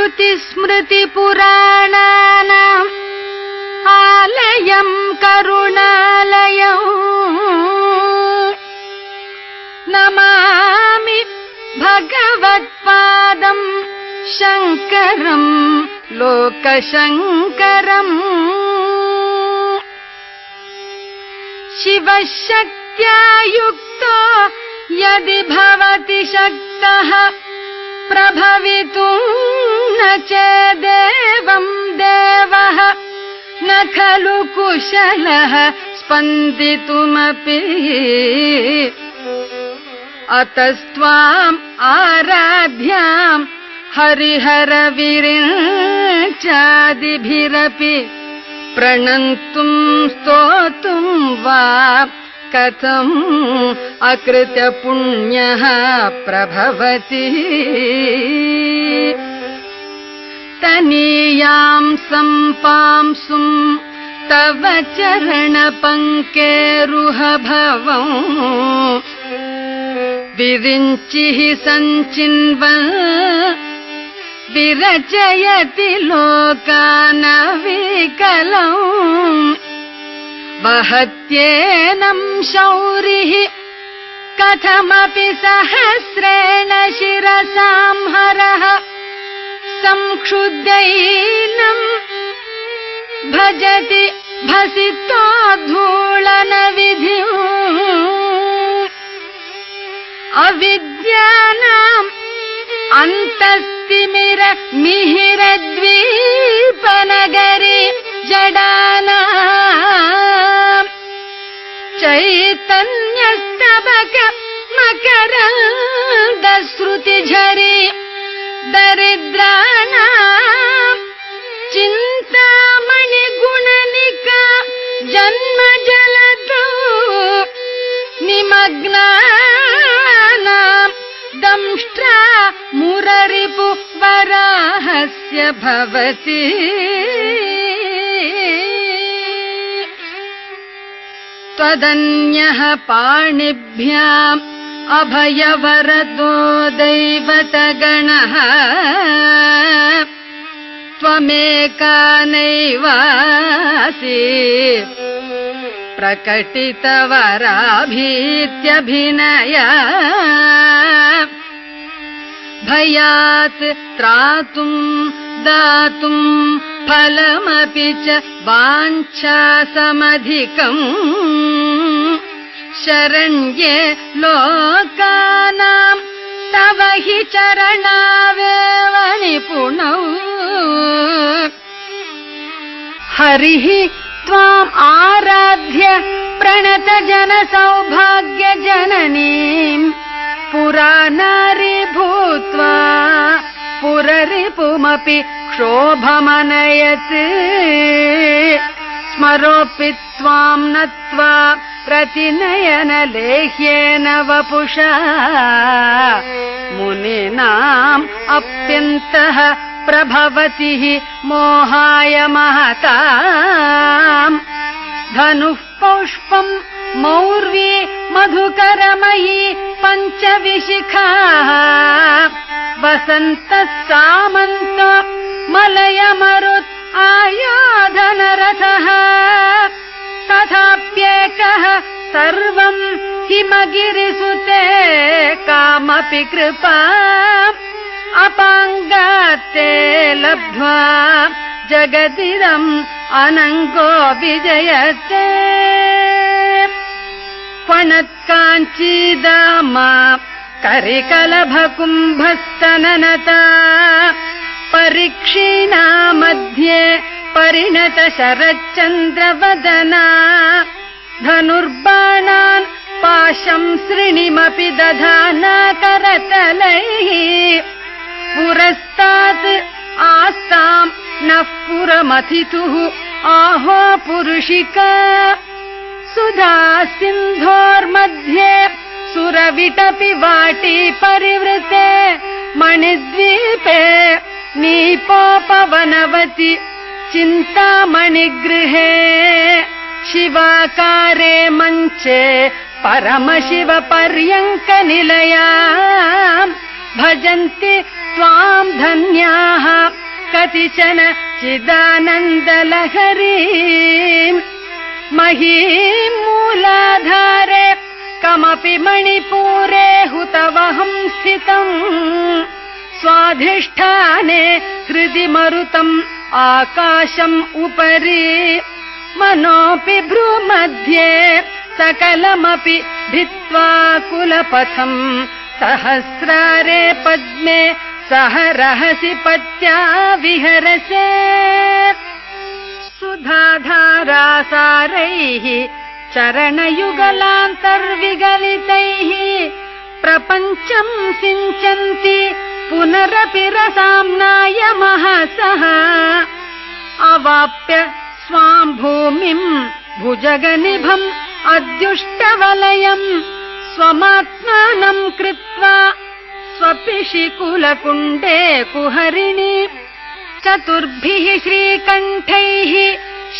श्रुतिस्मृतिपुराणानाम् आलयम् करुणालयम् नमामि भगवत्पादम् शङ्करम् लोकशङ्करम् शिवशक्त्या युक्तो यदि भवति शक्तः प्रभवितुम् न चेदेवम् देवः न खलु कुशलः स्पन्दितुमपि। अतस्त्वाम् आराध्याम् हरिहरविरिञ्चादिभिरपि प्रणन्तुम् स्तोतुम् वा कथम् अकृतपुण्यः प्रभवति। तनीयाम् सम्पांसुम् तव चरणपङ्केरुहभवम् विरिञ्चिः सञ्चिन्व विरचयति लोकानविकलम् वहत्येनम् शौरिः कथमपि सहस्रेण शिरसांहरः संक्षुद्दैनम् भजति भसितोद्धूलनविधि अविद्यानाम् अन्तस्तिमिर मिहिरद्वीपनगरी जडाना मकरन्दश्रुतिझरि दरिद्राणाम् चिन्तामणिगुणनिका जन्म जलतु निमग्नानाम् दंष्ट्रा मुररिपु वराहस्य भवति। त्वदन्यः पाणिभ्याम् अभयवरदो दैवतगणः त्वमेका नैवासि प्रकटितवराभीत्यभिनय भयात् त्रातुम् दातुम् फलमपि च वाञ्छासमधिकम् शरण्ये लोकानाम् तव हि चरणावेव निपुणौ हरिः त्वाम् आराध्य प्रणतजनसौभाग्यजननीम् पुरा नारी भूत्वा पुररिपुमपि क्षोभमनयत् स्मरोऽपि त्वाम् नत्वा प्रतिनयनलेह्येन वपुषा। मुनीनाम् अप्यन्तः प्रभवति हि मोहाय महताम्। धनुः पौष्पम् मौर्वी मधुकरमयी पञ्चविशिखाः। वसन्तः सामन्त मलयमरुत् आयोधनरथः। तथाप्येकः सर्वम् हिमगिरिसुते कामपि कृपा। अपाङ्गात्ते लब्ध्वा जगदिदम् अनङ्गो विजयते। पणत्काञ्चीदामा करिकलभकुम्भस्तननता परीक्षीणा मध्ये परिणत शरच्चन्द्रवदना धनुर्बाणान् पाशम् सृणिमपि दधाना करतलैः। पुरस्तात् आस्ताम् नः पुरमथितुः आहो पुरुषिका। सुधा सिन्धोर्मध्ये सुरविटपि वाटी परिवृते मणिद्वीपे नीपोपवनवति चिन्तामणिगृहे शिवाकारे मञ्चे परमशिव पर्यङ्कनिलया भजन्ति त्वाम् धन्याः कतिचन चिदानन्दलहरी महीम् मूलाधारे कमपि मणिपूरे हुतवहं स्थितम् स्वाधिष्ठाने हृदि मरुतम् आकाशम् उपरि। मनोऽपि भ्रूमध्ये सकलमपि भित्त्वा कुलपथम्। सहस्रारे पद्मे सह रहसि पत्या विहरसे। सुधाधारासारैः चरणयुगलान्तर्विगलितैः प्रपञ्चम् सिञ्चन्ति पुनरपि रसाम्नाय महसः। अवाप्य स्वाम् भूमिम् भुजगनिभम् अद्युष्टवलयम् स्वमात्मानम् कृत्वा स्वपिशिकुलकुण्डे कुहरिणि। चतुर्भिः श्रीकण्ठैः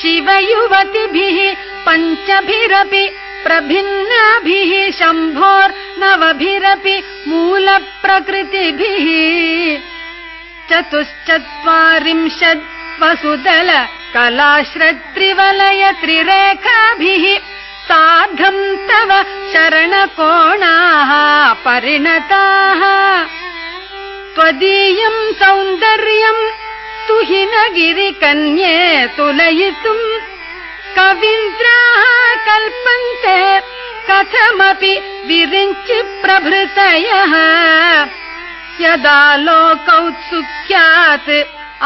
शिवयुवतिभिः पञ्चभिरपि प्रभिन्नाभिः शम्भोर्नवभिरपि मूलप्रकृतिभिः चतुश्चत्वारिंशत् वसुदल कलाश्रत्रिवलय त्रिरेखाभिः सार्धम् तव शरणकोणाः परिणताः। त्वदीयम् सौन्दर्यम् तुहिनगिरिकन्ये तुलयितुम् कवीन्द्राः कल्पन्ते कथमपि विरिञ्चि प्रभृतयः। यदा लोकौत्सुक्यात्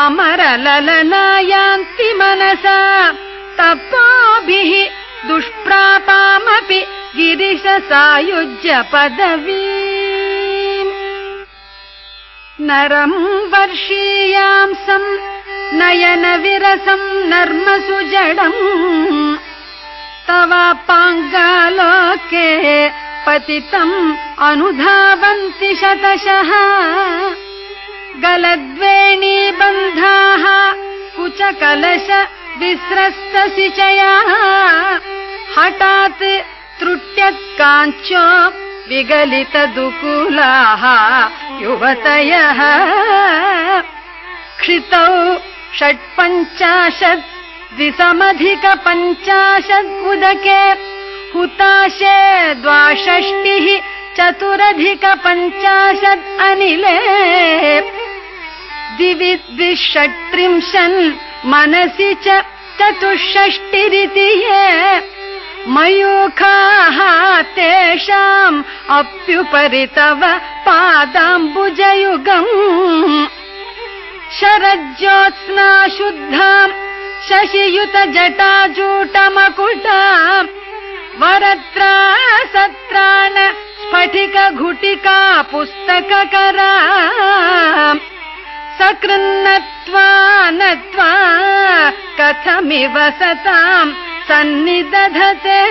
अमरललनायान्ति मनसा तपोभिः दुष्प्रापामपि गिरिश सायुज्य पदवी नरम् वर्षीयांसम् नयन विरसम् नर्मसु जडम् तवापाङ्गालोके पतितम् अनुधावन्ति शतशः। गलद्वेणीबन्धाः कुचकलश विस्रस्तसिचयाः हठात् त्रुट्यत्काञ्चो विगलितदुकूलाः युवतयः। क्षितौ षट्पञ्चाशत् द्विसमधिकपञ्चाशत् उदके हुताशे द्वाषष्टिः चतुरधिकपञ्चाशत् अनिले दिवि द्विषट्त्रिंशन् मनसि च चतुष्षष्टिरिति ये मयूखाः तेषाम् अप्युपरि तव पादाम्बुजयुगम्। शरज्योत्स्ना शुद्धाम् शशियुत जटाजूटमकुटा वरत्रा सत्राण स्फटिक घुटिका पुस्तककरा सकृन्नत्वा नत्वा कथमिव सताम् सन्निदधते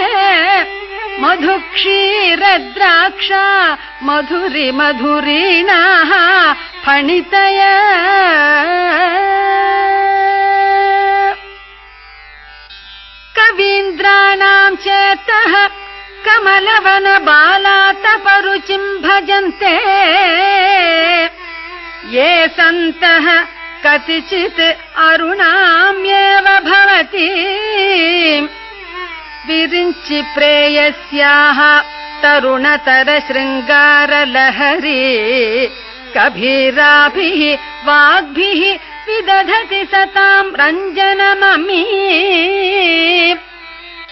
मधुक्षीरद्राक्षा मधुरि मधुरीणाः फणितय कवीन्द्राणाम् चेतः कमलवन बालातपरुचिम् भजन्ते। ये सन्तः कतिचित् अरुणाम्येव भवति। विरिञ्चि प्रेयस्याः तरुणतर शृङ्गारलहरी। कभीराभिः वाग्भिः विदधति सताम् रञ्जनममी।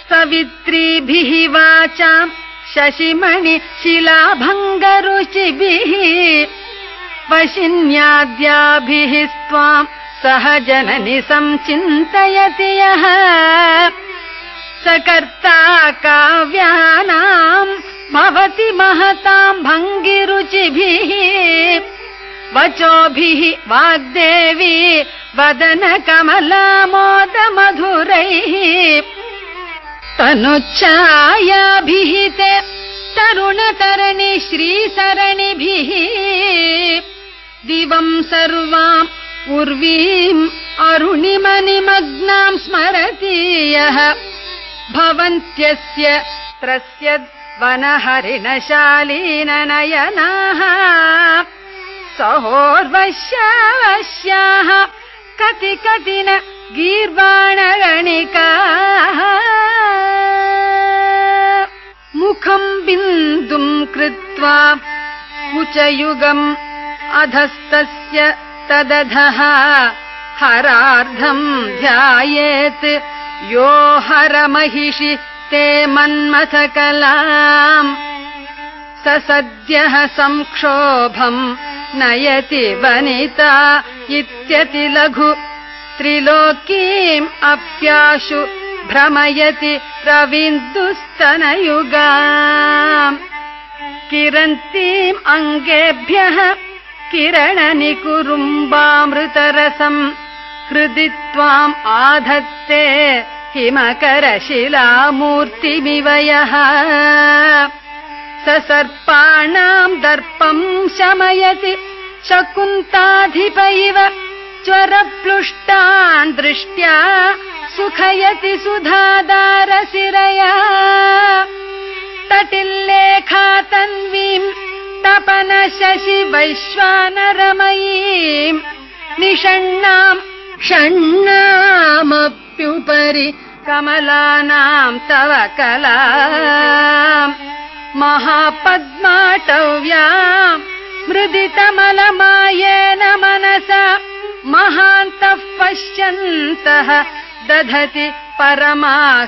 सवित्रीभिः वाचाम् शशिमणि शिलाभङ्गरुचिभिः। वशिन्याद्याभिः त्वाम् सह जननि संचिन्तयति यः। सकर्ता काव्यानाम् भवति महताम् भङ्गिरुचिभिः वचोभिः वाग्देवी वदन कमलामोदमधुरैः तनुच्छायाभिः ते तरुणतरणि श्रीसरणिभिः दिवम् सर्वाम् उर्वीम् अरुणिमनिमग्नाम् स्मरति यः भवन्त्यस्य त्रस्य वनहरिणशालीननयनाः सहोर्वश्यावश्याः कति कति न गीर्वाणगणिकाः मुखम् बिन्दुम् कृत्वा कुचयुगम् अधस्तस्य तदधः। हरार्धम् ध्यायेत् यो हरमहिषि ते मन्मथकलाम् स सद्यः संक्षोभम् नयति वनिता इत्यति लघु। त्रिलोकीम् अप्याशु भ्रमयति रविन्दुस्तनयुगा किरन्तीम् अङ्गेभ्यः किरणनिकुरुम्बामृतरसम्। हृदि त्वाम् आधत्ते हिमकरशिलामूर्तिमिव यः स सर्पाणाम् दर्पम् शमयति। शकुन्ताधिप इव ज्वरप्लुष्टान् दृष्ट्या सुखयति सुधादारशिरया तटिल्लेखा तन्वीम् तपन शशि वैश्वानरमयीम् निषण्णाम् षण्णामप्युपरि कमलानाम् तव कला महापद्माटव्याम् मृदितमलमायेन मनसा महान्तः पश्यन्तः दधति परमाह्लादलहरी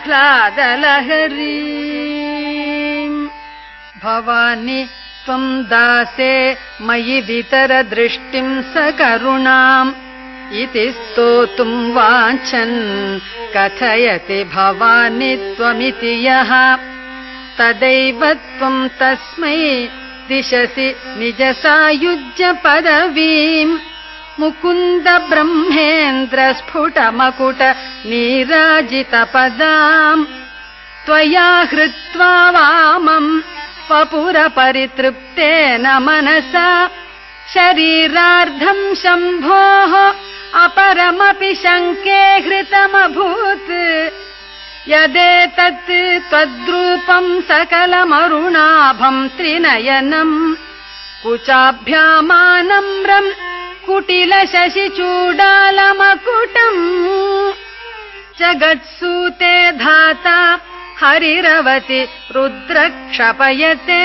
भवानि त्वम् दासे मयि वितर दृष्टिम् स करुणाम्। इति स्तोतुम् वाञ्छन्। कथयति भवानि त्वमिति यः तदैव त्वम् तस्मै दिशसि निजसायुज्य पदवीम् मुकुन्द ब्रह्मेन्द्र स्फुट मकुट नीराजितपदाम् त्वया हृत्वा वामम् वपुरपरितृप्तेन मनसा। शरीरार्धम् शम्भोः अपरमपि शङ्के हृतमभूत् यदेतत् त्वद्रूपम् सकलमरुणाभम् त्रिनयनम् कुचाभ्यामानम्रम् कुटिलशशिचूडालमकुटम् जगत्सूते धाता हरिरवति रुद्रक्षपयते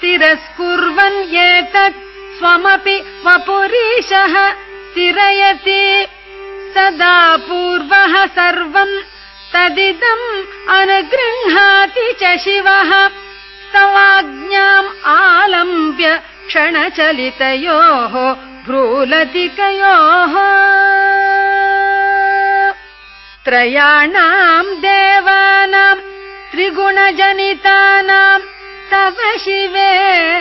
तिरस्कुर्वन् एतत् स्वमपि वपुरीशः तिरयति सदा पूर्वः सर्वम् तदिदम् अनुगृह्णाति च शिवः। तवाज्ञाम् आलम्ब्य क्षणचलितयोः भ्रूलतिकयोः। त्रयाणाम् देवानाम् त्रिगुणजनितानाम् तव शिवे।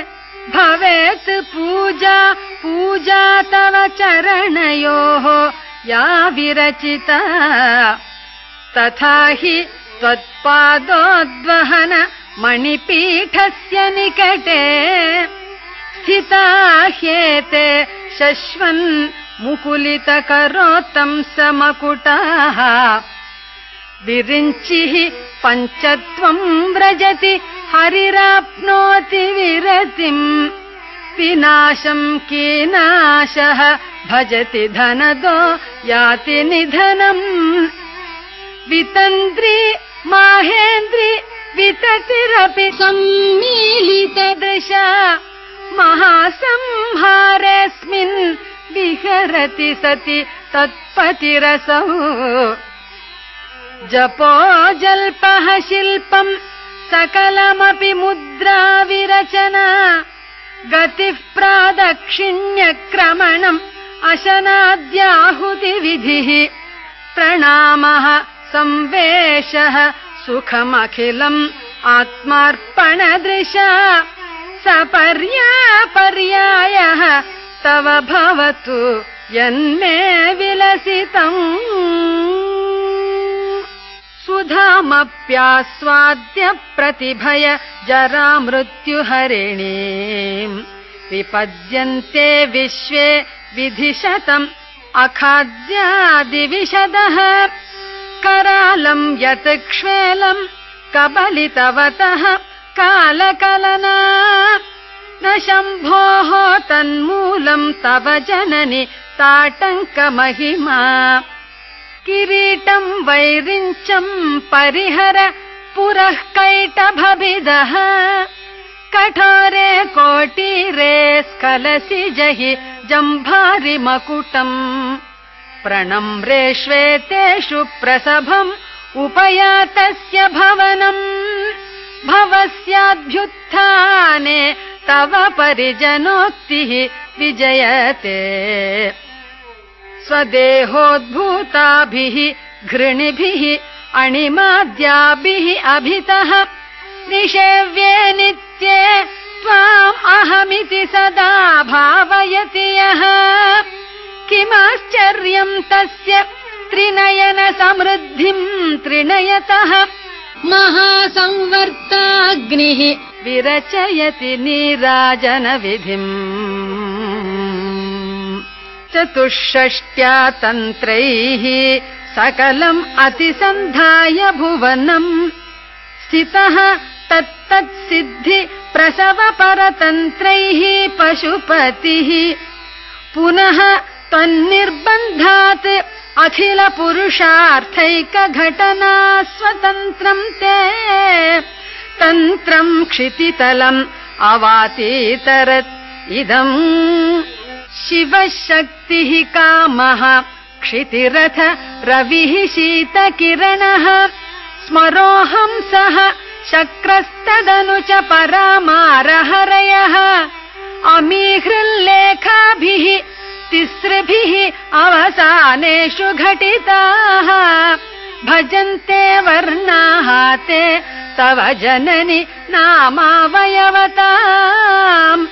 भवेत् पूजा पूजा तव चरणयोः। या विरचिता तथा हि त्वत्पादोद्वहन मणिपीठस्य निकटे स्थिता ह्येते शश्वन् मुकुलितकरोत्तम् समकुटाः। विरिञ्चिः पञ्चत्वम् व्रजति हरिराप्नोति विरतिम् विनाशम् कीनाशः भजति धनदो याति निधनम् वितन्द्रि माहेन्द्रि विततिरपि सम्मीलितदृशा। महासंहारेऽस्मिन् विहरति सति तत्पतिरसौ। जपो जल्पः शिल्पम् सकलमपि मुद्रा विरचना गतिः प्रादक्षिण्यक्रमणम् अशनाद्याहुतिविधिः। प्रणामः संवेशः सुखमखिलम् आत्मार्पणदृशा सपर्यापर्यायः तव भवतु यन्मे विलसितम्। सुधामप्यास्वाद्य प्रतिभय जरा मृत्युहरिणीम् विपद्यन्ते विश्वे विधिशतम् अखाद्यादिविशदः करालम् यत् क्ष्वेलम् कबलितवतः कालकलना। न शम्भोः तन्मूलम् तव जननि ताटङ्कमहिमा। किरीटम् वैरिञ्चम् परिहर पुरः कैटभभिदः कठोरे कोटीरे स्खलसि जहि जम्भारि मकुटम् प्रणम्रे श्वेतेषु प्रसभम् उपयातस्य भवनम्। भवस्याद्भ्युत्थाने तव परिजनोक्तिः विजयते। स्वदेहोद्भूताभिः घृणिभिः अणिमाद्याभिः अभितः। निषेव्ये नित्ये त्वाम् अहमिति सदा भावयति यः किमाश्चर्यम् तस्य त्रिनयन समृद्धिम् त्रिनयतः। महासंवर्ताग्निः विरचयति नीराजनविधिम्। चतुष्षष्ट्या तन्त्रैः सकलम् अतिसन्धाय भुवनम्। स्थितः तत्तत्सिद्धि प्रसव परतन्त्रैः पशुपतिः। पुनः त्वन्निर्बन्धात् अखिल पुरुषार्थैकघटना स्वतन्त्रम् ते। तन्त्रम् क्षितितलम् अवातीतरत्। इदम् शिवशक्तिः कामः। क्षितिरथ रविः शीतकिरणः। स्मरोऽहम् सः शक्रस्तदनु च परामारहरयः। अमीहृल्लेखाभिः तिसृभिः अवसानेषु घटिताः। भजन्ते वर्णाः ते तव जननि नामावयवताम्।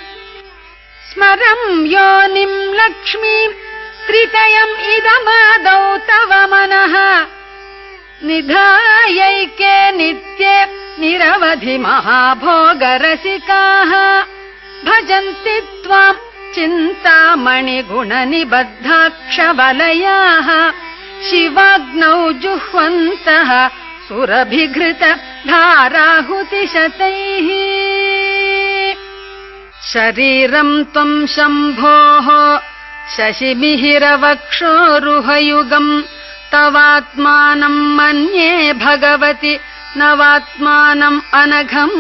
स्मरम् योनिम् लक्ष्मीम् त्रितयम् इदमादौ तव मनः। निधायैके नित्ये निरवधि महाभोगरसिकाः। भजन्ति त्वाम् चिन्तामणिगुणनिबद्धाक्षवलयाः शिवाग्नौ जुह्वन्तः सुरभिघृत धाराहुतिशतैः शरीरम् त्वम् शम्भोः शशिमिहिरवक्षोरुहयुगम् तवात्मानम् मन्ये भगवति नवात्मानम् अनघम्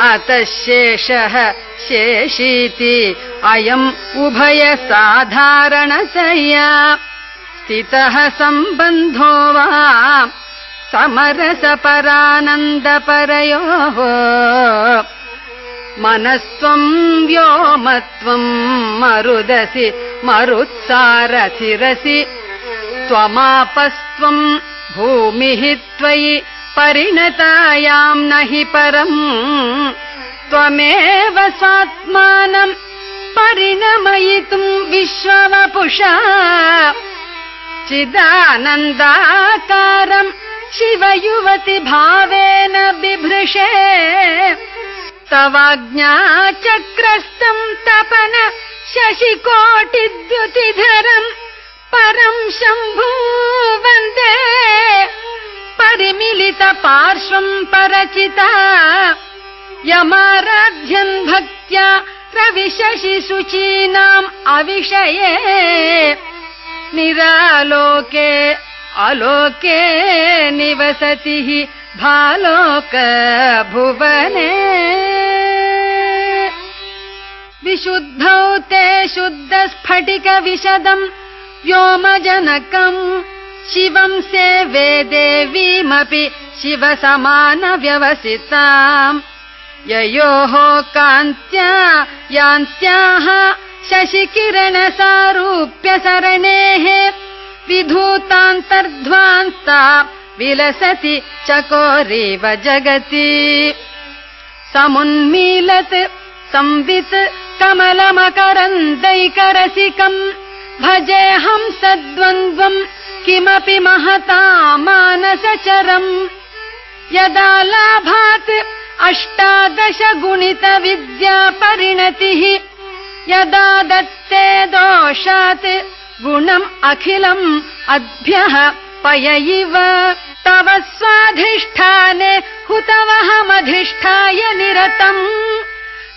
अतः शेषः शेषीति। अयम् उभय साधारणतया। स्थितः सम्बन्धो वा? समरसपरानन्दपरयोः। मनस्त्वम् व्योमत्वम् मरुदसि मरुत्सारथिरसि। त्वमापस्त्वम् भूमिः त्वयि परिणतायाम् न हि परम् त्वमेव स्वात्मानम् परिणमयितुम् विश्ववपुषा। चिदानन्दाकारम् शिवयुवति भावेन बिभृशे तवाज्ञाचक्रस्तम् तपन शशिकोटिद्युतिधरम् परम् शम्भू वन्दे परिमिलित पार्श्वम् परचिता। यमाराध्यन् भक्त्या रविशशि शुचीनाम् अविषये। निरालोके अलोके निवसतिः भालोक भुवने विशुद्धौ ते शुद्धस्फटिक विशदम् व्योमजनकम् शिवम् सेवे देवीमपि शिवसमानव्यवसिताम् ययोः कान्त्या यान्त्याः शशिकिरणसारूप्यसरणेः विधूतान्तर्ध्वान्ता विलसति चकोरीव जगति। समुन्मीलत् संवित् कमलमकरन्दैकरसिकम् भजेऽहम् सद्वन्द्वम् किमपि महता मानसचरम्। यदा लाभात् अष्टादश गुणित विद्या परिणतिः यदा दत्ते दोषात् गुणम् अखिलम् अद्भ्यः पय इव तव स्वाधिष्ठाने हुतवहमधिष्ठाय निरतम्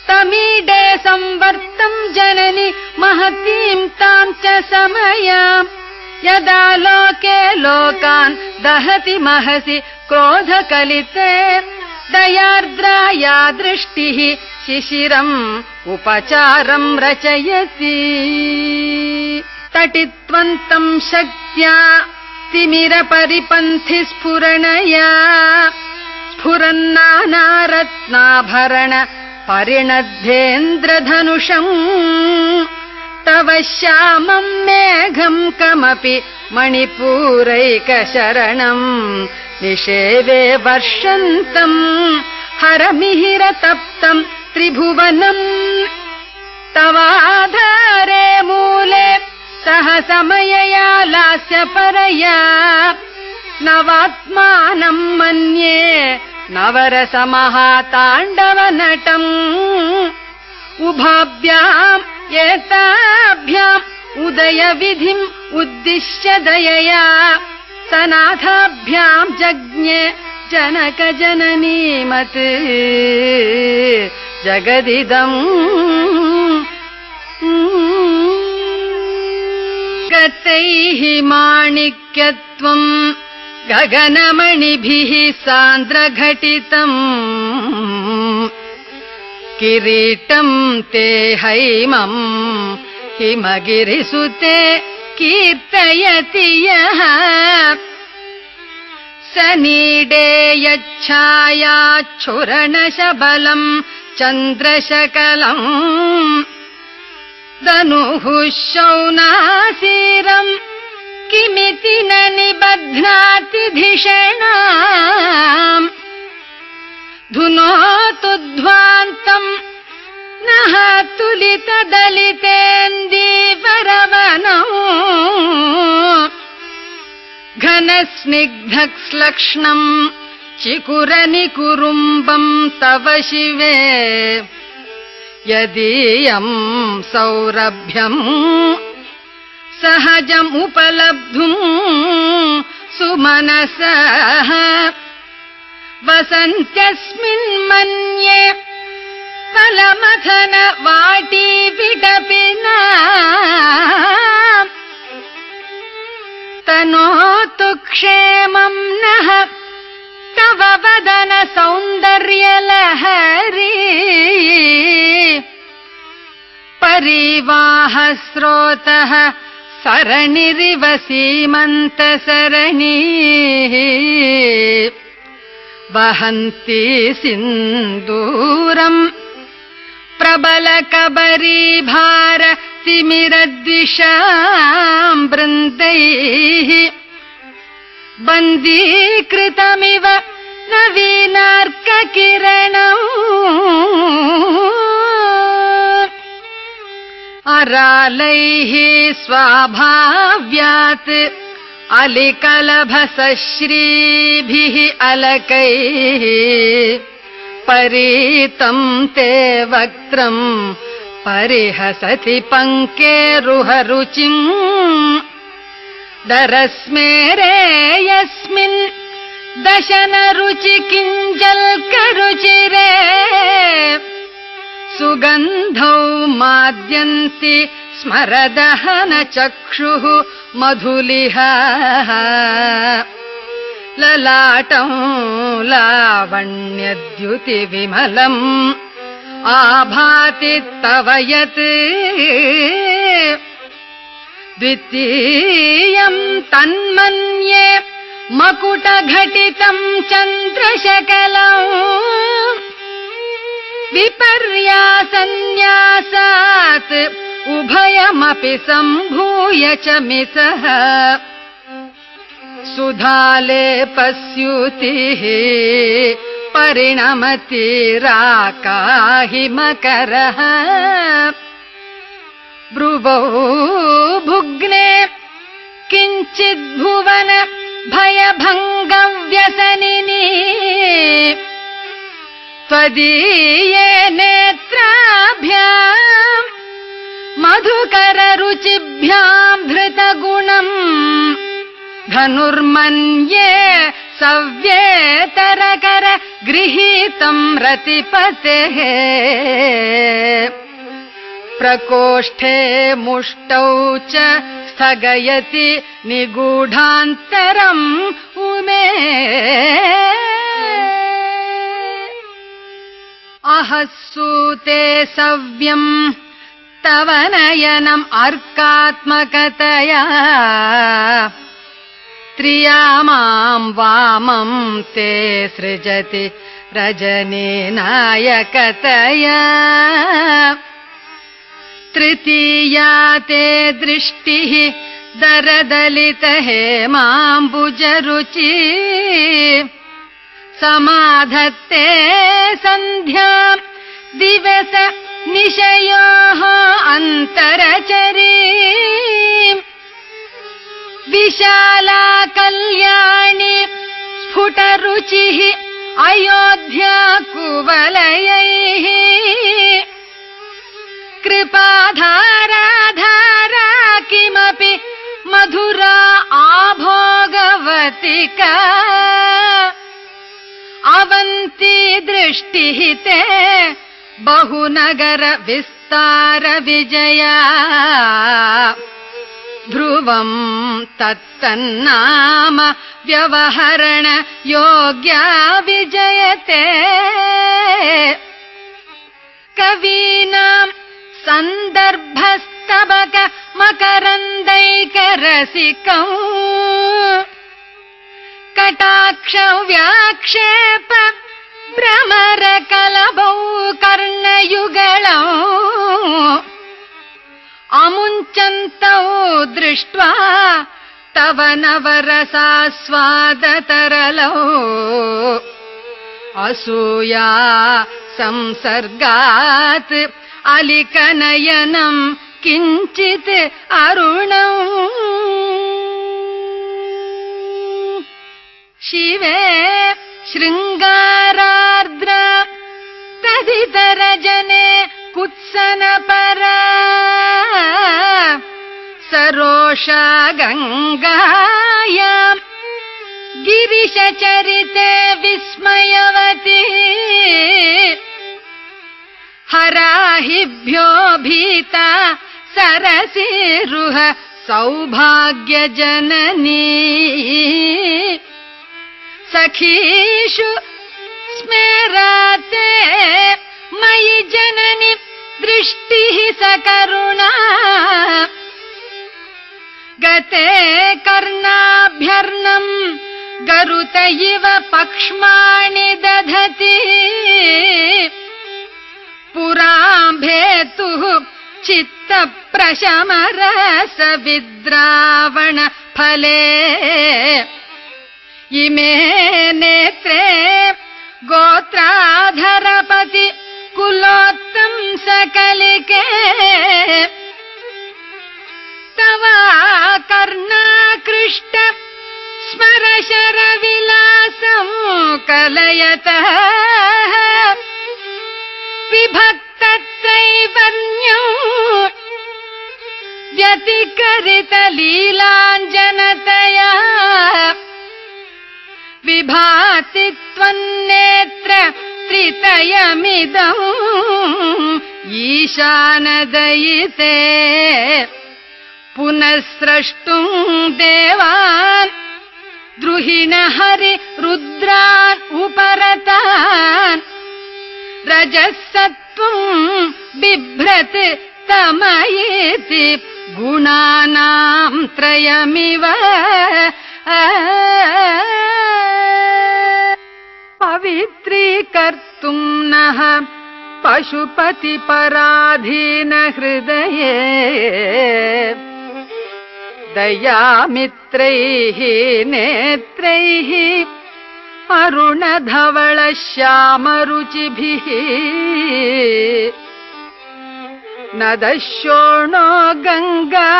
तमीडे संवर्तम् जननि महतीम् ताम् च समयाम्। यदा लोके लोकान् दहति महसि क्रोधकलिते दयार्द्राया दृष्टिः शिशिरम् उपचारम् रचयति तटित्वन्तम् शक्त्या तिमिरपरिपन्थि स्फुरणया। स्फुरन्नानारत्नाभरण परिणद्धेन्द्रधनुषम् तव श्यामम् मेघम् कमपि मणिपूरैकशरणम्। निषेवे वर्षन्तम् हरमिहिरतप्तम् त्रिभुवनम्। तवाधारे मूले सह समयया लास्य परया। नवात्मानम् मन्ये नवरसमहाताण्डवनटम्। उभाभ्याम् एताभ्याम् उदयविधिम् उद्दिश्य दयया। सनाथाभ्याम् जज्ञे जनकजननीमत्। जगदिदम्। गतैः माणिक्यत्वम् गगनमणिभिः सान्द्रघटितम्। किरीटम् ते हैमम्। हिमगिरिसुते कीर्तयति यः। स नीडे यच्छायाच्छुरणशबलम् चन्द्रशकलम्। दनुः शौनासीरम् किमिति न निबध्नाति धिषणा धुनोतु ध्वान्तम् नः तुलितदलितेन्दीवरवनौ घनस्निग्धक्स्लक्ष्णम् चिकुरनिकुरुम्बम् तव शिवे। यदीयम् सौरभ्यम् सहजमुपलब्धुम् सुमनसः। वसन्त्यस्मिन् मन्ये फलमथन वाटी विडपिना तनोतु क्षेमम् नः तव वदन सौन्दर्यलहरी। परिवाहस्रोतः सरणिरिव सीमन्तसरणीः वहन्ति सिन्दूरम् प्रबलकबरीभार तिमिरद्विषाम् वृन्दैः बन्दीकृतमिव नवीनार्ककिरणौ अरालैः स्वाभाव्यात् अलिकलभसश्रीभिः अलकैः परीतम् ते वक्त्रम् परिहसति पङ्केरुहरुचिम् दरस्मेरे यस्मिन् दशनरुचि किञ्जल्करुचिरे सुगन्धौ माद्यन्ति स्मरदहन चक्षुः मधुलिह। ललाटं लावण्यद्युतिविमलम् आभाति तव यत् द्वितीयम् तन्मन्ये मकुटघटितम् चन्द्रशकलम् विपर्यासन्न्यासात् उभयमपि सम्भूय च मिसः। सुधालेपस्युतिः परिणमति राकाहिमकरः ब्रुवौ भुग्ने किञ्चिद्भुवन भयभङ्गव्यसनिनी त्वदीये नेत्राभ्याम् मधुकररुचिभ्याम् धृतगुणम् धनुर्मन्ये सव्येतरकर गृहीतम् रतिपतेः। प्रकोष्ठे मुष्टौ च स्थगयति निगूढान्तरम् उमे अहः सव्यम् तव नयनम् अर्कात्मकतया। त्रिया माम् वामम् ते सृजति रजनीनायकतया तृतीया ते दृष्टिः दरदलित हेमाम्बुजरुचि समाधत्ते सन्ध्याम् दिवस निशयोः अन्तरचरी विशाला कल्याणि स्फुटरुचिः अयोध्या कुवलयैः कृपाधाराधारा किमपि मधुरा आभोगवतिका अवन्ती दृष्टिः ते बहुनगर विस्तार विजया। ध्रुवम् तत्तन्नाम व्यवहरण योग्या विजयते। कवीनाम् सन्दर्भस्तबक मकरन्दैकरसिकौ कटाक्ष व्याक्षेप भ्रमर कलभौ कर्णयुगलौ। अमुञ्चन्तौ दृष्ट्वा तव नवरसास्वादतरलौ। असूया संसर्गात् अलिकनयनम् किञ्चित् अरुणौ शिवे शृङ्गारार्द्र तदितरजने कुत्सनपरा। सरोषा गङ्गायाम् गिरिशचरिते विस्मयवती। हराहिभ्यो भीता सरसिरुह सौभाग्यजननी सखीषु स्मेराते मयि जननि दृष्टिः सकरुणा गते कर्णाभ्यर्णम् गरुत इव पक्ष्माणि दधति। पुराम्भेतुः चित्तप्रशमरस विद्रावण फले इमे नेत्रे गोत्राधरपति कुलोत्तम् सकलिके। तव कर्णाकृष्ट स्मरशरविलासम् कलयतः। विभक्तत्रैवर्ण्यौ व्यतिकरितलीलाञ्जनतया विभाति त्वन्नेत्र त्रितयमिदम् ईशानदयिते पुनः स्रष्टुम् देवान् द्रुहिण हरि रुद्रान् उपरतान् रजसत्त्वम् बिभ्रत् तमयेति गुणानाम् त्रयमिव पवित्रीकर्तुम् नः पशुपतिपराधीन हृदये दयामित्रैः नेत्रैः अरुणधवलश्यामरुचिभिः न दशोणो गङ्गा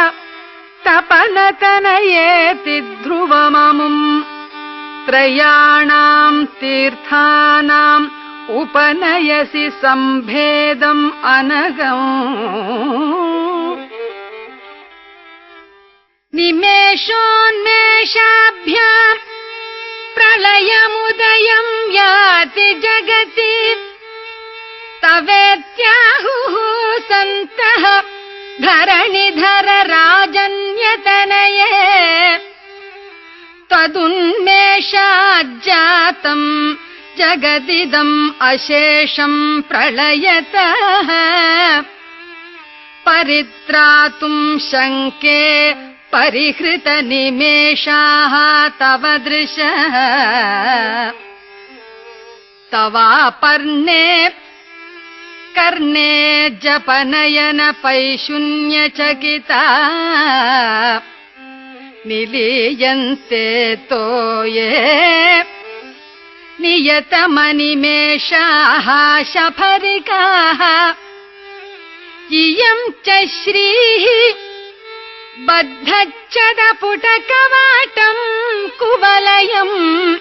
तपनतनयेति ध्रुवममुम् त्रयाणाम् तीर्थानाम् उपनयसि सम्भेदम् अनगम्। निमेषोन्मेषाभ्याम् प्रलयमुदयम् याति जगति। तवेत्याहुः सन्तः धरणिधर राजन्यतनये त्वदुन्मेषाज्जातम् जगदिदम् अशेषम् प्रलयतः परित्रातुम् शङ्के परिहृतनिमेषाः तव दृशः तवापर्णे कर्णे जपनयन पैशून्यचकिता। निलीयन्ते तोये। नियतमनिमेषाः शफरिकाः। इयम् च श्रीः बद्धच्छदपुटकवाटम् कुवलयम्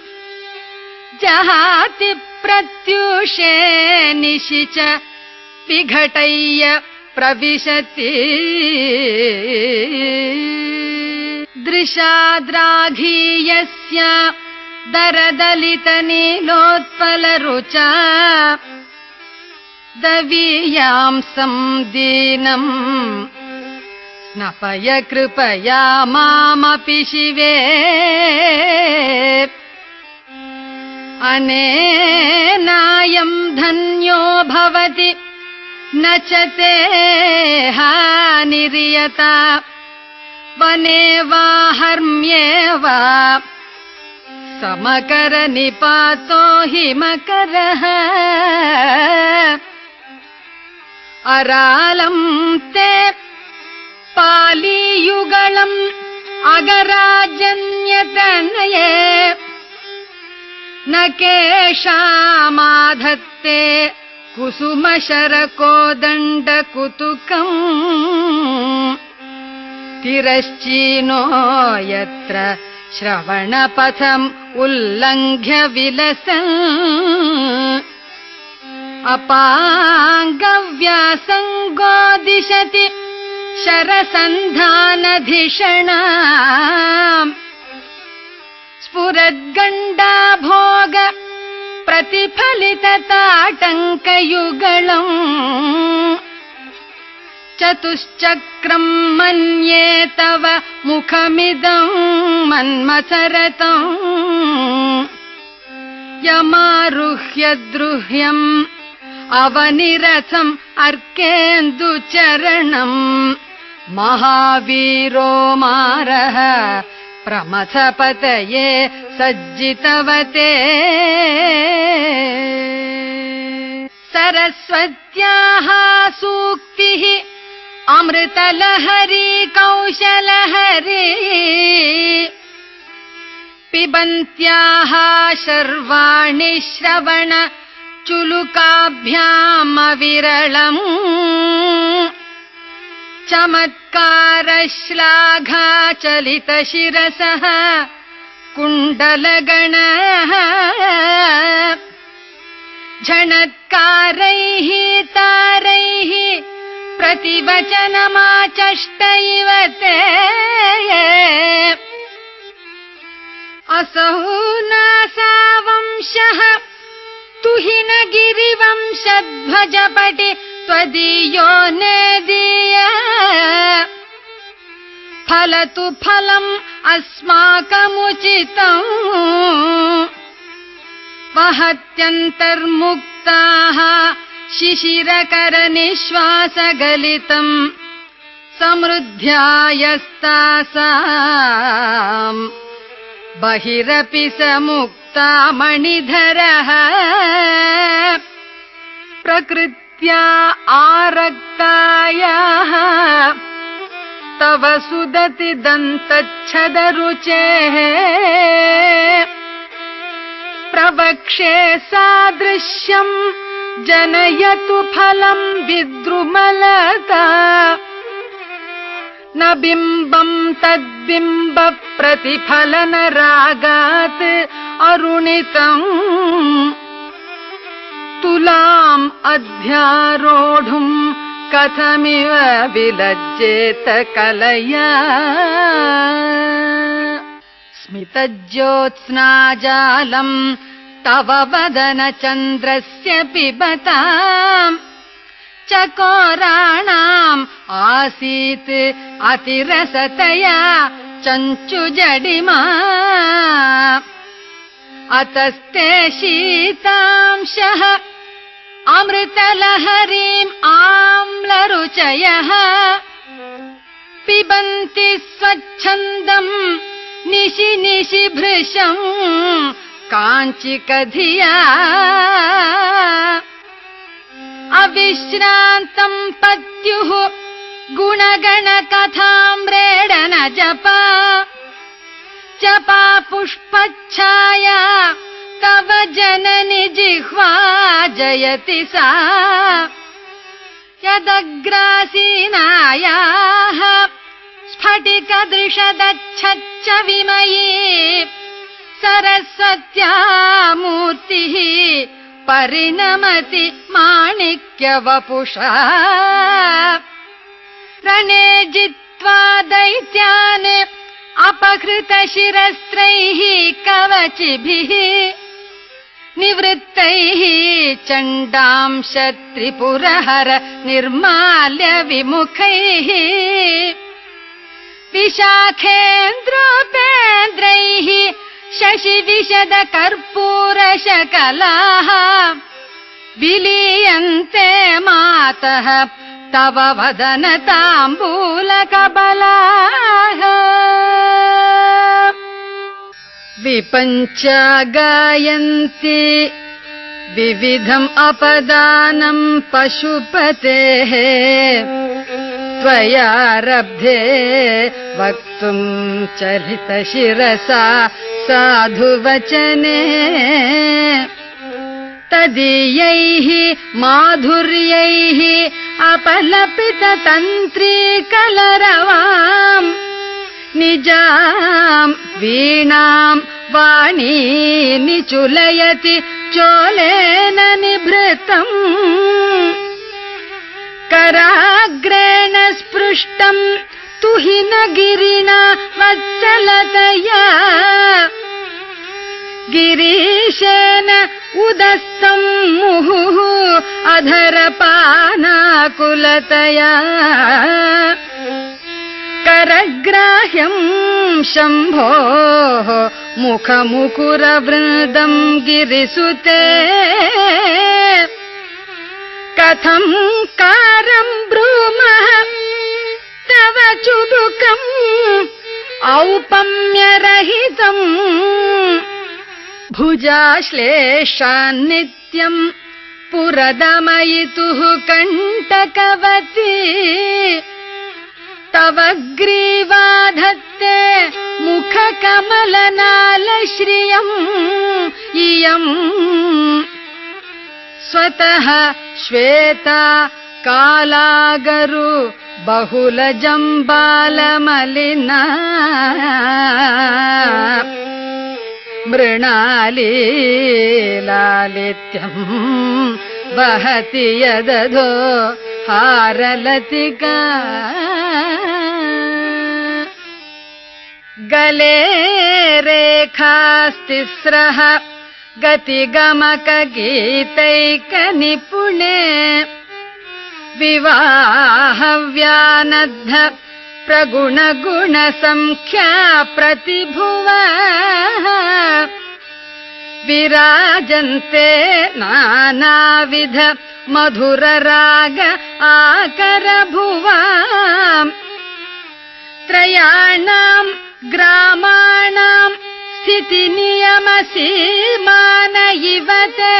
जहाति प्रत्यूषे निशि च विघटय्य प्रविशति। दृशाद्राघीयस्य दरदलितनीलोत्पलरुचा दवीयांसम् दीनम् स्नपय कृपया मामपि शिवे। अनेनायम् धन्यो भवति न च ते हानिर्यता वने वा हर्म्ये वा। समकरनिपातो हिमकरः। अरालम् ते पालीयुगलम् अगराजन्यतनये। न केषामाधत्ते कुसुमशरकोदण्डकुतुकम् तिरश्चीनो यत्र श्रवणपथम् उल्लङ्घ्य विलसन् अपाङ्गव्यासङ्गो दिशति शरसन्धानधिषणा स्फुरद्गण्डा भोग प्रतिफलितताटङ्कयुगलम् चतुश्चक्रम् मन्ये तव मुखमिदम् मन्मथरतम् यमारुह्य द्रुह्यम् अवनिरथम् अर्केन्दुचरणम् महावीरो मारः प्रमथपतये सज्जितवते। सरस्वत्याः सूक्तिः अमृतलहरी कौशलहरी पिबन्त्याः शर्वाणि श्रवण चुलुकाभ्यामविरलम् चमत्कारश्लाघाचलितशिरसः कुण्डलगणः झणत्कारैः तारैः प्रतिवचनमाचष्ट इव ते नासावंशः तुहिन गिरिवंशध्वजपटि त्वदीयो नेदीय फलतु फलम् अस्माकमुचितम्। वहत्यन्तर्मुक्ताः शिशिरकरनिश्वासगलितम् समृद्ध्यायस्तासाम्। बहिरपि स मुक्ता मणिधरः प्रकृत्या आरक्तायाः। तव सुदति दन्तच्छदरुचेः। प्रवक्षे सादृश्यम् जनयतु फलम् विद्रुमलता न बिम्बम् तद्बिम्ब प्रतिफलन रागात् अरुणितम् तुलाम् अध्यारोढुम् कथमिव विलज्जेत कलया। स्मितज्योत्स्नाजालम् तव वदनचन्द्रस्य पिबताम् चकोराणाम् आसीत् अतिरसतया चञ्चुजडिमा अतस्ते शीतांशः अमृतलहरीम् आम्लरुचयः। पिबन्ति स्वच्छन्दम् निशि निशि भृशम् काञ्चिकधिया अविश्रान्तम् पत्युः गुणगणकथाम्रेडन जपा जपा पुष्पच्छाया तव जननि जिह्वा जयति सा। यदग्रासीनायाः स्फटिकदृशदच्छच्च विमयी सरस्वत्या मूर्तिः परिणमति माणिक्यवपुषा। रणे जित्वा दैत्यान् अपहृतशिरस्त्रैः कवचिभिः निवृत्तैः चण्डांश त्रिपुरहर निर्माल्य विमुखैः। विशाखेन्द्रोपेन्द्रैः शशि विशद कर्पूरशकलाः विलीयन्ते मातः तव वदन ताम्बूलकबलाः विपञ्चा गायन्ति विविधम् अपदानम् पशुपतेः त्वयारब्धे वक्तुम् चलितशिरसा साधुवचने। तदीयैः माधुर्यैः अपलपिततन्त्रीकलरवाम् निजाम् वीणाम् वाणी निचुलयति चोलेन निभृतम् कराग्रेण स्पृष्टम् तुहिन गिरिणा वत्सलतया। गिरीशेन उदस्तम् मुहुः अधरपानाकुलतया। करग्राह्यम् शम्भोः मुखमुकुरवृन्दम् गिरिसुते कथम् कारम् ब्रूमः तव चुबुकम् औपम्यरहितम्। भुजाश्लेषान्नित्यम् पुरदमयितुः कण्टकवती। तव ग्रीवाधत्ते मुखकमलनालश्रियम्। इयम् स्वतः श्वेता कालागरु बहुलजम्बालमलिना मृणालीलालित्यम् वहति यदधो हारलतिका। गले रेखास्तिस्रः गतिगमकगीतैकनिपुणे। विवाहव्यानद्ध प्रगुणगुणसङ्ख्या प्रतिभुव विराजन्ते नानाविध मधुरराग आकरभुवा। त्रयाणाम् ग्रामाणाम् स्थितिनियमसीमान इव ते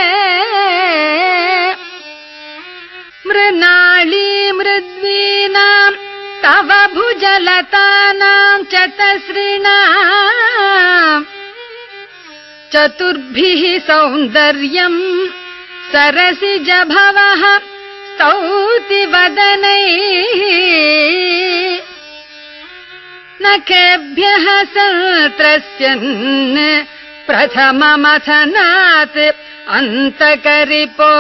मृणाली मृद्वीनाम् तव भुजलतानाम् च तसृणाम् चतुर्भिः सौन्दर्यम् सरसिजभवः स्तौति वदनैः नखेभ्यः सत्रस्यन् प्रथममथनात् अन्तकरिपो।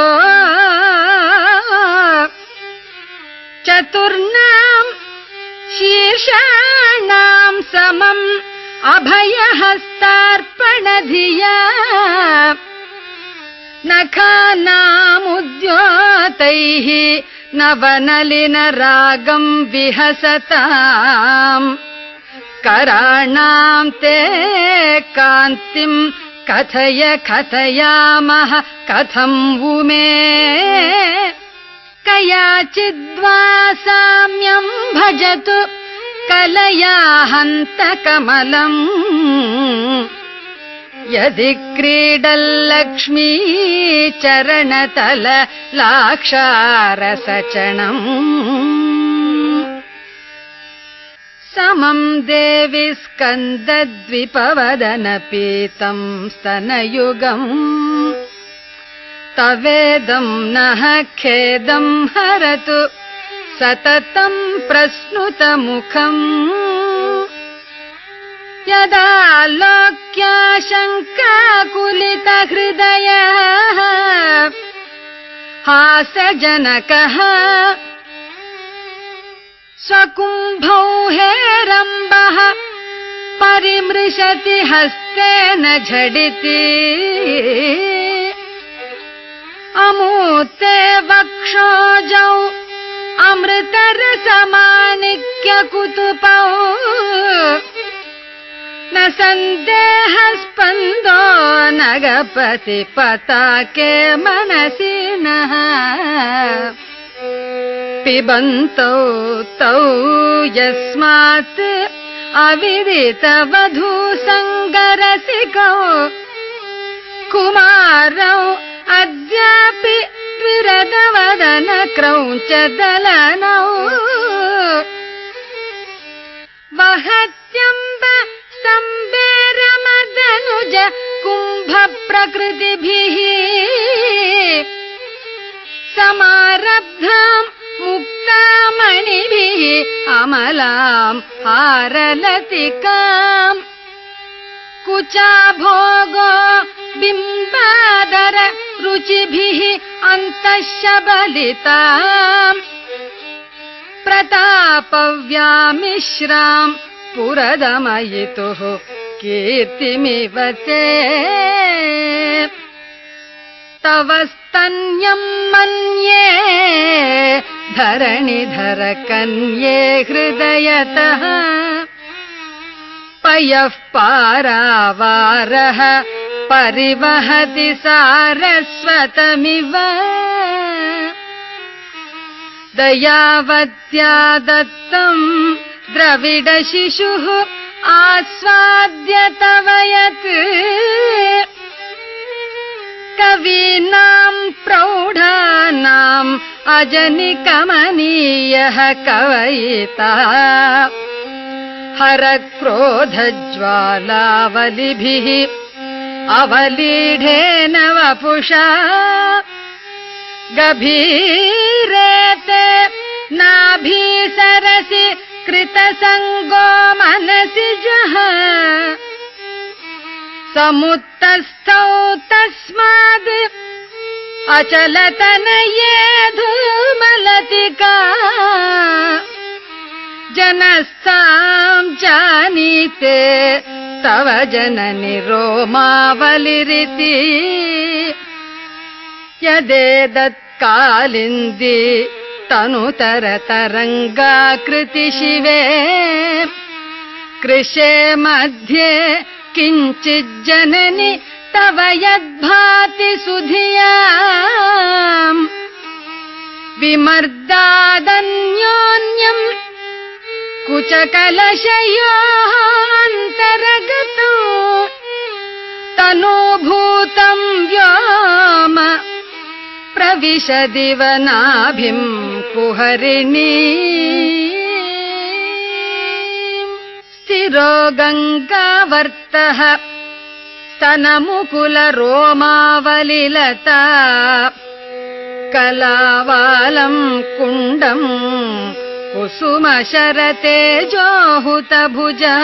चतुर्णाम् शीर्षाणाम् समम् अभयहस्तार्पणधिया। नखानामुद्योतैः नवनलिनरागम् विहसताम् कराणाम् ते कान्तिम् कथय कथयामः कथम् उमे कयाचिद्वा साम्यम् भजतु कलया हन्तकमलम् यदि क्रीडल्लक्ष्मी चरणतल लाक्षारसचणम् समम् देवि स्कन्दद्विपवदनपीतम् स्तनयुगम् तवेदम् नः खेदम् हरतु सततम् प्रश्नुतमुखम् यदा लोक्याशङ्काकुलितहृदयः हासजनकः स्वकुम्भौ हेरम्बः परिमृशति हस्तेन झटिति। अमूर्ते वक्षोजौ अमृतरसमाणिक्यकुतुपौ न सन्देहस्पन्दो नगपति पताके मनसि नः पिबन्तौ तौ यस्मात् अविदितवधू सङ्गरसिकौ कुमारौ अद्यापि विरदवदन क्रौञ्चदलनौ वहत्यम्ब स्तम्बेरमदनुज कुम्भप्रकृतिभिः समारब्धाम् मुक्तामणिभिः अमलाम् हारलतिकाम् कुचा भोगो बिम्बादर रुचिभिः अन्तःशबलिताम् प्रतापव्यामिश्राम् पुरदमयितुः कीर्तिमिव ते तव स्तन्यम् मन्ये धरणिधर कन्ये हृदयतः। पयः पारावारः परिवहति सारस्वतमिव। दयावत्या दत्तम् द्रविडशिशुः आस्वाद्य तव यत् कवीनाम् प्रौढानाम् अजनिकमनीयः कवयिता। हरक्रोधज्वालावलिभिः अवलीढेन वपुषा। गभीरेते नाभीसरसि कृतसङ्गो मनसि जः समुत्तस्थौ तस्माद् अचलतनये धूमलतिका। जनस्थाम् जानीते तव जननि रोमावलिरिति। यदेदत्कालिन्दी तनुतरतरङ्गाकृति शिवे कृशे मध्ये किञ्चिज्जननि तव यद्भाति सुधिया विमर्दादन्योन्यम् कुचकलशयोऽन्तरगतौ तनूभूतम् व्योम प्रविशदिव नाभिम् कुहरिणी स्थिरो गङ्गावर्तः स्तनमुकुलरोमावलिलता कलावालम् कुण्डम् कुसुमशरतेजोहुतभुजा।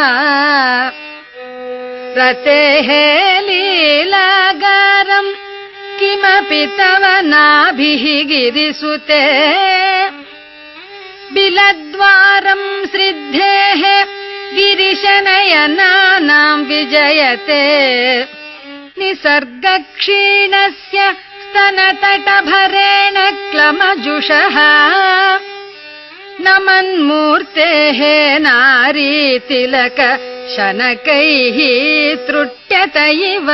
रतेः लीलागारम् किमपि तव नाभिः गिरिसुते। बिलद्वारम् श्रिद्धेः गिरिशनयनानाम् विजयते। निसर्गक्षीणस्य स्तनतटभरेण क्लमजुषः। नमन्मूर्तेः नारी तिलक शनकैः त्रुट्यत इव।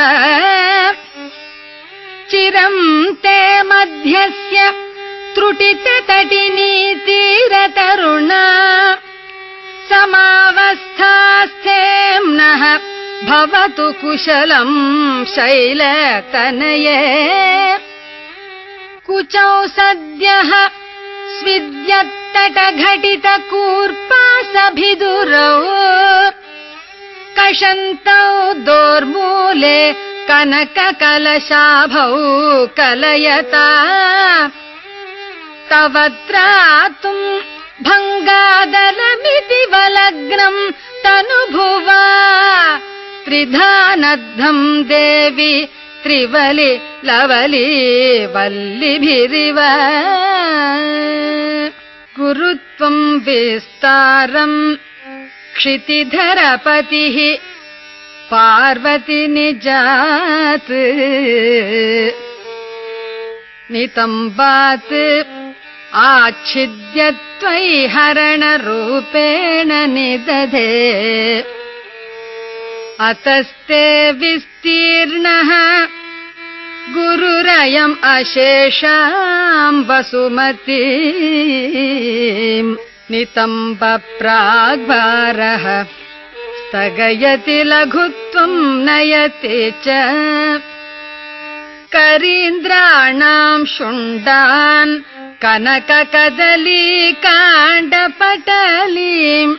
चिरम् ते मध्यस्य त्रुटितटिनी तीरतरुणा समावस्थास्थेम्नः भवतु कुशलम् शैलतनये। कुचौ सद्यः स्विद्यत्तटघटितकूर्पासभिदुरौ। कषन्तौ दोर्मूले कनककलशाभौ कलयता। तव त्रातुम् भङ्गादलमिति वलग्नम् तनुभुवा। त्रिधानद्धम् देवि त्रिवलि लवली वल्लिभिरिव। गुरुत्वम् विस्तारम् क्षितिधरपतिः पार्वति निजात् नितम्बात् आच्छिद्य त्वयि हरणरूपेण निदधे। अतस्ते विस्तीर्णः गुरुरयम् अशेषाम् वसुमती नितम्ब प्राग्भारः स्थगयति लघुत्वम् नयति च। करीन्द्राणाम् शुण्डान् कनककदलीकाण्डपटलीम्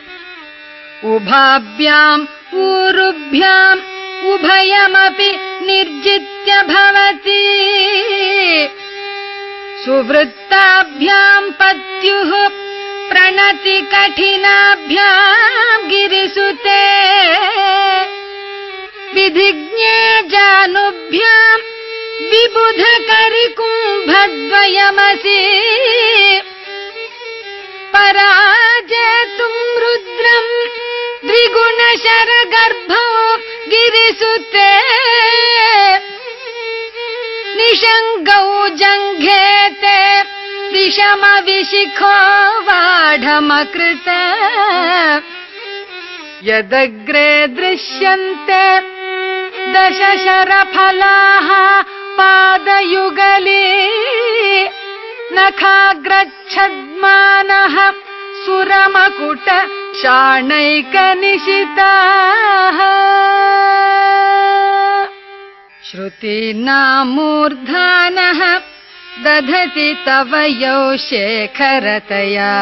उभाभ्याम् ऊरुभ्याम् उभयमपि निर्जित्य भवति। सुवृत्ताभ्याम् पत्युः प्रणति कठिनाभ्याम् गिरिसुते। विधिज्ञे जानुभ्याम् विबुधकरिकुम्भद्वयमसि पराजेतुम् रुद्रम् द्विगुणशरगर्भो गिरिसुते। निषङ्गौ जङ्घेते विषमविशिखो वाढमकृत। यदग्रे दृश्यन्ते दशशरफलाः पादयुगली नखाग्रच्छद्मानः सुरमकुट शाणैकनिशिताः श्रुतीनामूर्धानः दधति तव यौ शेखरतया।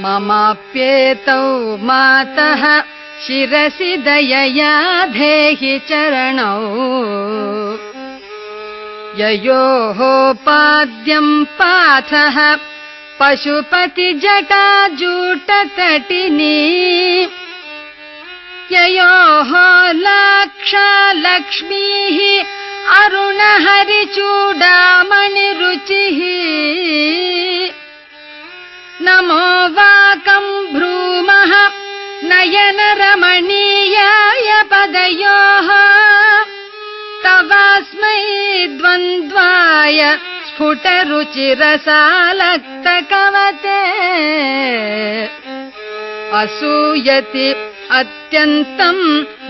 ममाप्येतौ मातः शिरसि दयया धेहि चरणौ ययोः पाद्यम् पाथः पशुपतिजटाजूटतटिनी। ययोः लाक्षा लक्ष्मीः अरुणहरिचूडामणिरुचिः। नमो वाकम् भ्रूमः नयनरमणीयाय पदयोः तवास्मै द्वन्द्वाय स्फुटरुचिरसालक्तकवते असूयति अत्यन्तम्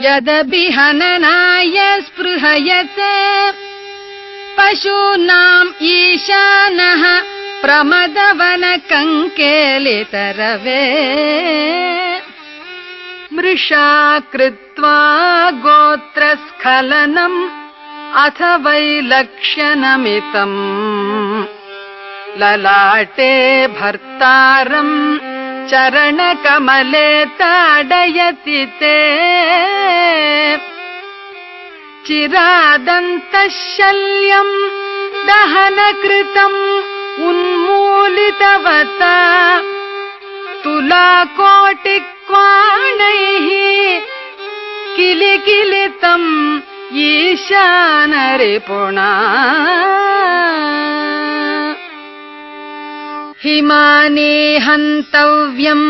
यदभिहननाय स्पृहयते। पशूनाम् ईशानः प्रमदवनकङ्केलितरवे मृषा कृत्वा गोत्रस्खलनम् अथ वैलक्ष्यनमितम् ललाटे भर्तारम् चरणकमले ताडयति ते। चिरादन्तः शल्यम् दहनकृतम् उन्मूलितवता तुलाकोटिक्वाणैः किलिकिलितम् ईशानरिपुणा हिमानि हन्तव्यम्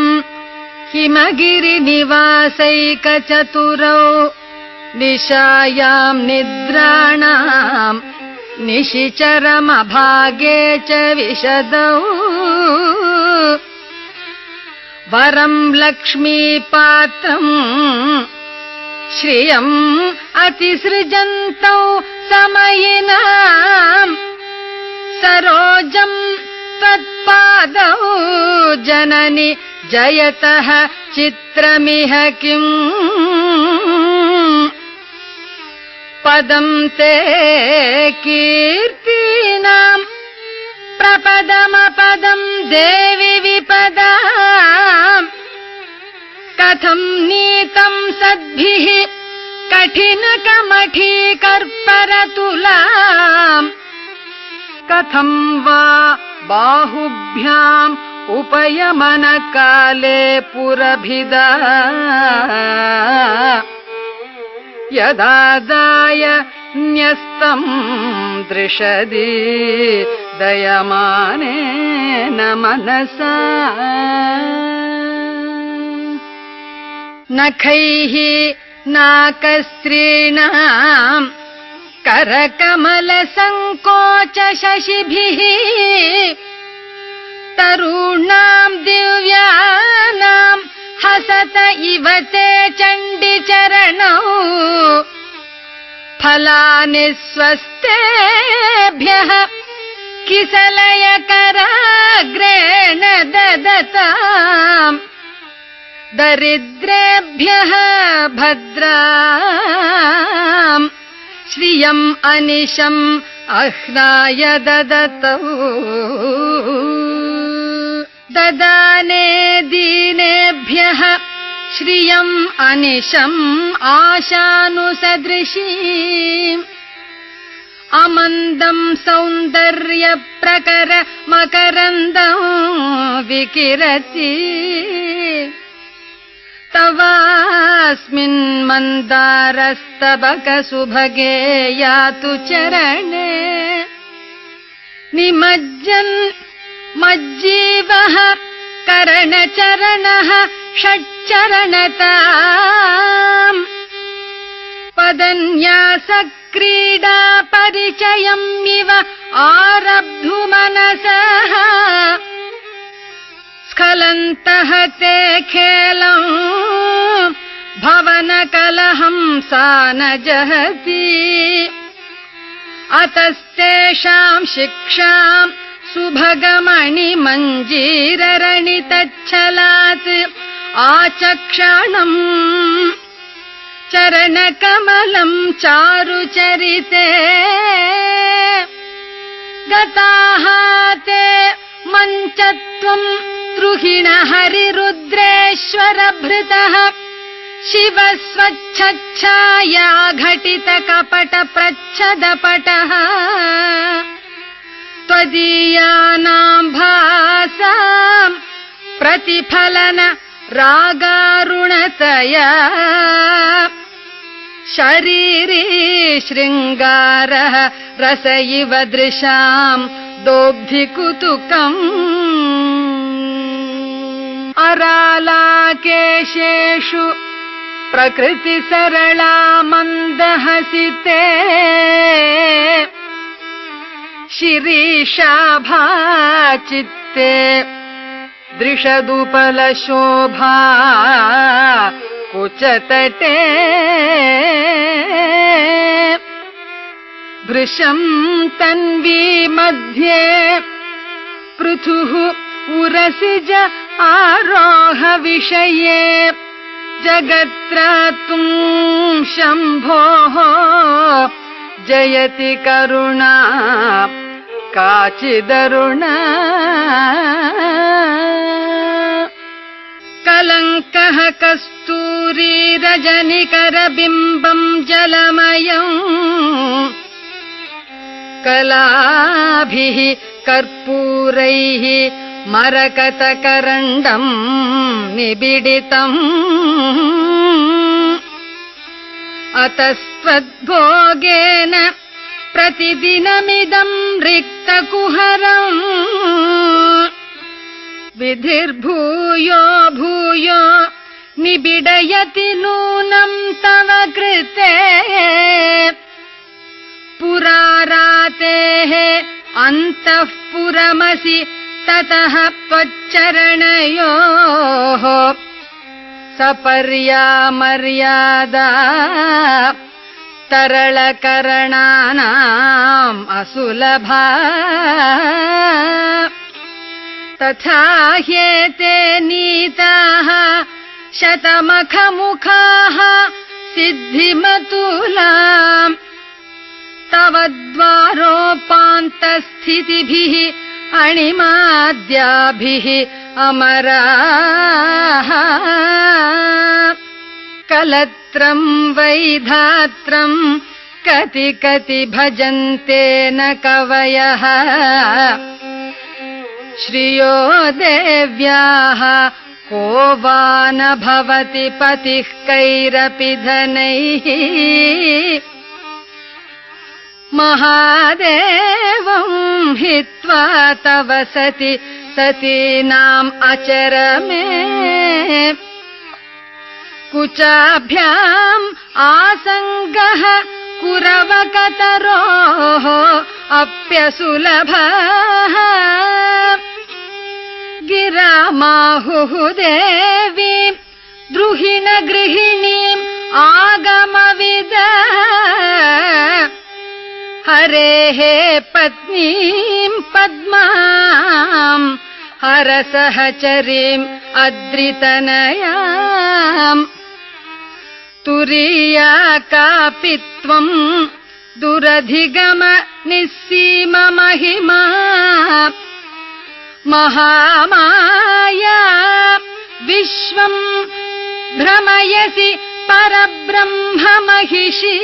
हिमगिरिनिवासैकचतुरौ। निशायाम् निद्राणाम् निशिचरमभागे च विशदौ वरम् लक्ष्मीपात्रम् श्रियम् अतिसृजन्तौ समयिनाम् सरोजम् त्वत्पादौ जननि जयतः चित्रमिह किम् पदम् ते कीर्तीनाम् प्रपदमपदम् देवि विपदा कथम् नीतम् सद्भिः कठिनकमठी कर्परतुलाम् कथम् वा बाहुभ्याम् उपयमनकाले पुरभिदा। यदादाय न्यस्तम् दृशदि दयमानेन मनसा। नखैः नाकस्त्रीणाम् करकमलसङ्कोच शशिभिः तरूणाम् दिव्यानाम् हसत इव ते चण्डिचरणौ फलानि स्वस्तेभ्यः किसलयकराग्रेण ददताम्। दरिद्रेभ्यः भद्राम्। श्रियम् अनिशम् अह्नाय ददतौ। ददाने दीनेभ्यः श्रियम् अनिशम् आशानुसदृशी। अमन्दम् सौन्दर्यप्रकर मकरन्दम् तवास्मिन् मन्दारस्तबकसुभगे यातु चरणे। निमज्जन् मज्जीवः करणचरणः षट्चरणता पदन्यासक्रीडा परिचयम् इव आरब्धुमनसः। स्खलन्तः ते खेलम् भवनकलहं सा न जहति। अतस्तेषाम् शिक्षाम् सुभगमणिमञ्जीररणितच्छलात् आचक्षाणम् चरणकमलम् चारुचरिते गताः ते मञ्चत्वम् द्रुहिण हरिरुद्रेश्वरभृतः शिव स्वच्छच्छाया घटित कपट प्रच्छदपटः त्वदीयानाम् भासाम् प्रतिफलन रागारुणतया शरीरी शृङ्गारः रस इव दृशाम् दोग्धिकुतुकम् अरालाकेशेषु प्रकृतिसरला मन्दहसिते शिरीशाभाचित्ते दृशदुपलशोभा कुचतटे। भृशम् तन्वी मध्ये पृथुः उरसिज आरोह विषये जगत्रातुम् शम्भोः जयति करुणा काचिदरुणा कलङ्कः कस्तूरी रजनिकरबिम्बम् जलमयम् कलाभिः कर्पूरैः मरकतकरण्डम् निबिडितम्। अतस्त्वद्भोगेन प्रतिदिनमिदम् रिक्तकुहरम् विधिर्भूयो भूयो निबिडयति नूनम् तव कृते। पुरारातेः अन्तः पुरमसि ततः त्वच्चरणयोः। सपर्या मर्यादा तरलकरणानाम् असुलभा तथा ह्येते नीताः शतमखमुखाः सिद्धिमतुलाम्। तव द्वारोपान्तस्थितिभिः अणिमाद्याभिः अमराः। कलत्रम् वैधात्रम् कति कति भजन्ते न कवयः श्रियो देव्याः को वा न भवति पतिः कैरपि धनैः। महादेवम् हित्वा तव सति सतीनाम् अचरमे। कुचाभ्याम् आसङ्गः कुरवकतरोः अप्यसुलभः। गिरामाहुः देवी द्रुहिण गृहिणीम् आगमविद। हरेः पत्नीम् पद्माम् हरसहचरीम् अद्रितनयाम् तुरीया कापि त्वम् दुरधिगम निःसीम महिमा। महामाया विश्वम् भ्रमयसि परब्रह्ममहिषी।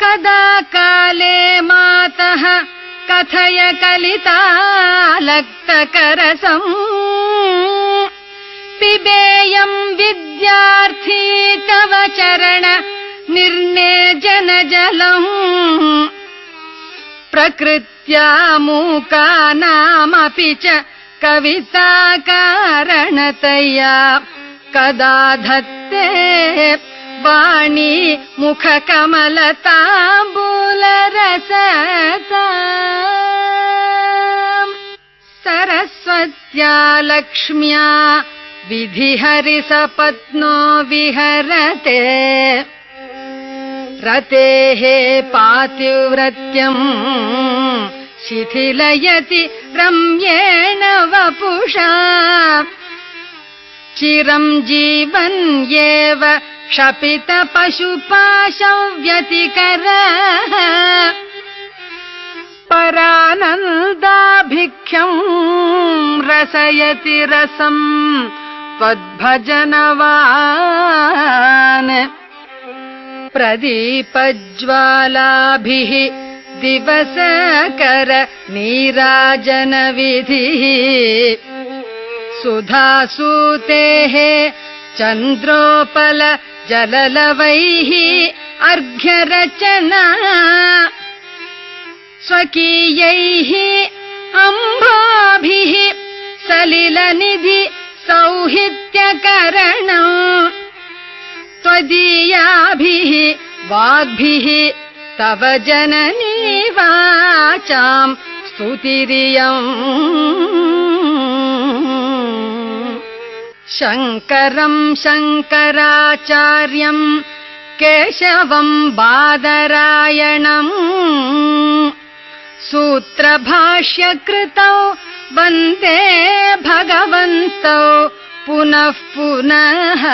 कदा काले मातः कथय कलितालक्तकरसम् पिबेयम् विद्यार्थी तव चरण निर्नेजन जलम् प्रकृत्या मूकानामपि च कविताकारणतया कदा धत्ते वाणी मुखकमलताम्बूलरसता। सरस्वत्या लक्ष्म्या विधिहरिसपत्नो विहरते। रतेः पातिव्रत्यम् शिथिलयति रम्येण वपुषा। चिरम् जीवन्येव क्षपित पशुपाशौ व्यतिकर परानन्दाभिख्यम् रसयति रसम् त्वद्भजनवान् प्रदीपज्वालाभिः दिवसकर नीराजनविधिः सुधासूतेः चन्द्रोपल जललवैः अर्घ्यरचना स्वकीयैः अम्भाभिः सलिलनिधि सौहित्यकरणम् त्वदीयाभिः वाग्भिः तव जननी वाचाम् स्तुतिरियम्। शङ्करम् शङ्कराचार्यम् केशवम् बादरायणम्। सूत्रभाष्यकृतौ वन्दे भगवन्तौ पुनः पुनः